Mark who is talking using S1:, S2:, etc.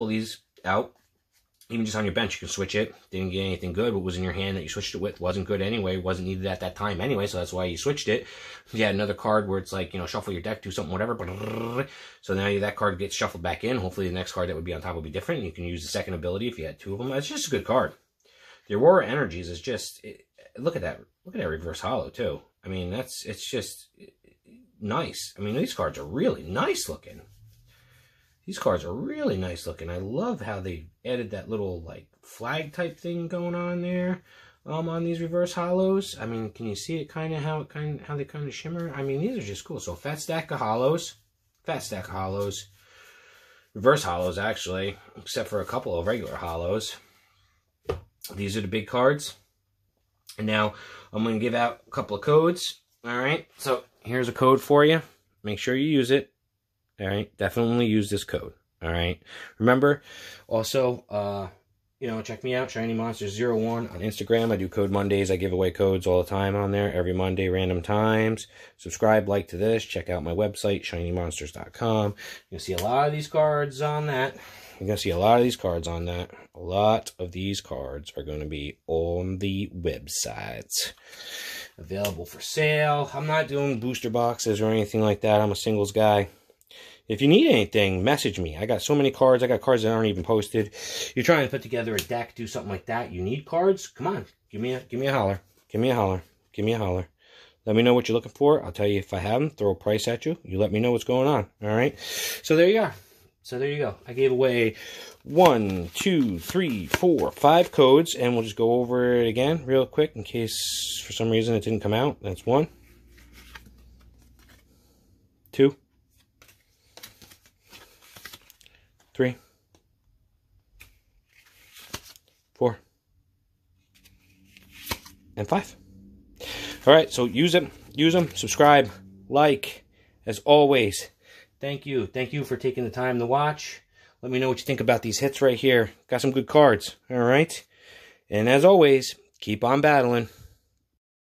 S1: pull these out. Even just on your bench, you can switch it. Didn't get anything good. What was in your hand that you switched it with wasn't good anyway. Wasn't needed at that time anyway, so that's why you switched it. You had another card where it's like, you know, shuffle your deck, do something, whatever. So now that card gets shuffled back in. Hopefully the next card that would be on top will be different. You can use the second ability if you had two of them. It's just a good card. The Aurora Energies is just, it, look at that. Look at that reverse holo, too. I mean, that's, it's just nice. I mean, these cards are really nice looking. These cards are really nice looking. I love how they added that little like flag type thing going on there um, on these reverse holos. I mean, can you see it kind of how it kind how they kind of shimmer? I mean, these are just cool. So fat stack of holos, fat stack of holos, reverse holos actually, except for a couple of regular holos. These are the big cards. And now I'm going to give out a couple of codes. All right. So here's a code for you. Make sure you use it. All right. Definitely use this code. All right. Remember, also, uh, you know, check me out, Shiny Monsters 01 on Instagram. I do Code Mondays. I give away codes all the time on there, every Monday, random times. Subscribe, like to this. Check out my website, shinymonsters.com. You'll see a lot of these cards on that. You're going to see a lot of these cards on that. A lot of these cards are going to be on the website. Available for sale. I'm not doing booster boxes or anything like that. I'm a singles guy. If you need anything, message me. I got so many cards. I got cards that aren't even posted. You're trying to put together a deck, do something like that. You need cards? Come on. Give me a give me a holler. Give me a holler. Give me a holler. Let me know what you're looking for. I'll tell you if I have them. Throw a price at you. You let me know what's going on. All right. So there you are. So there you go. I gave away one, two, three, four, five codes, and we'll just go over it again real quick in case for some reason it didn't come out. That's one, two, three, four, and five. All right, so use them, use them, subscribe, like, as always. Thank you. Thank you for taking the time to watch. Let me know what you think about these hits right here. Got some good cards, all right? And as always, keep on battling.